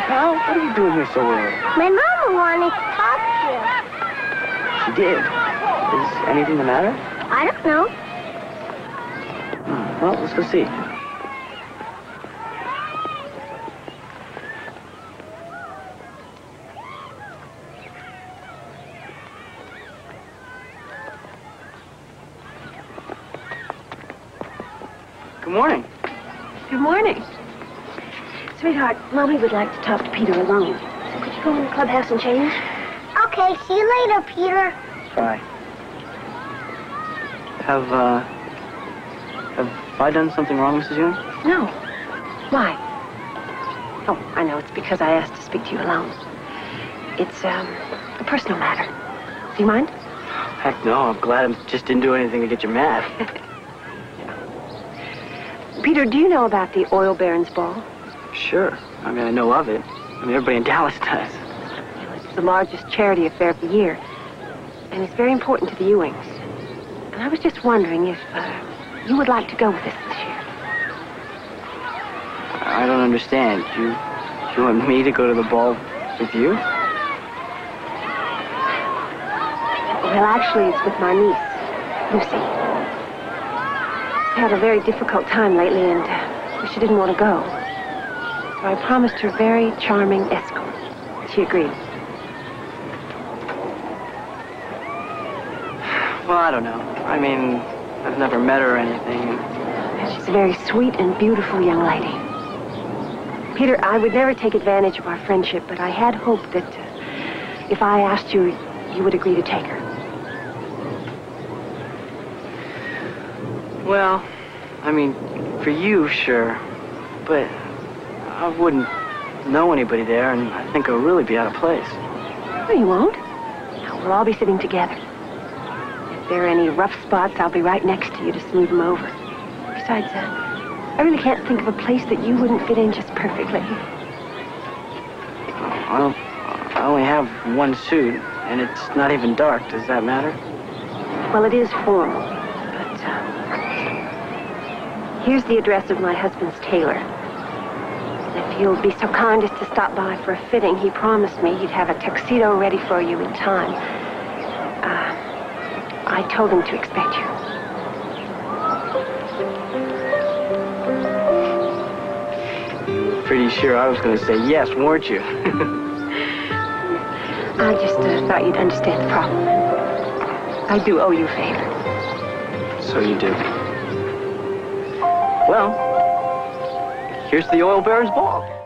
pal. What are you doing here so early? My mama wanted to talk to you. She did. Is anything the matter? I don't know. Hmm, Well, let's go see. Good morning. Good morning. Sweetheart, Mommy would like to talk to Peter alone. So could you go in the clubhouse and change? Okay, see you later, Peter. Bye. Have, uh... Have I done something wrong, Mrs. Ewing? No. Why? Oh, I know. It's because I asked to speak to you alone. It's, um, a personal matter. Do you mind? Heck no, I'm glad I just didn't do anything to get you mad. Peter, do you know about the oil barons ball? Sure. I mean, I know of it. I mean, everybody in Dallas does. It's the largest charity affair of the year. And it's very important to the Ewings. And I was just wondering if, uh, you would like to go with us this year. I don't understand. You, you want me to go to the ball with you? Well, actually, it's with my niece, Lucy. She had a very difficult time lately, and uh, she didn't want to go. I promised her very charming escort. She agreed. Well, I don't know. I mean, I've never met her or anything. She's a very sweet and beautiful young lady. Peter, I would never take advantage of our friendship, but I had hoped that uh, if I asked you, you would agree to take her. Well, I mean, for you, sure. But I wouldn't know anybody there, and I think I'll really be out of place. No, you won't. No, we'll all be sitting together. If there are any rough spots, I'll be right next to you to smooth them over. Besides, uh, I really can't think of a place that you wouldn't fit in just perfectly. I don't. I only have one suit, and it's not even dark. Does that matter? Well, it is formal, but uh, here's the address of my husband's tailor. You'll be so kind as to stop by for a fitting, he promised me he'd have a tuxedo ready for you in time. Uh, I told him to expect you. Pretty sure I was going to say yes, weren't you? I just uh, thought you'd understand the problem. I do owe you a favor. so you do. Well, here's the oil barons ball.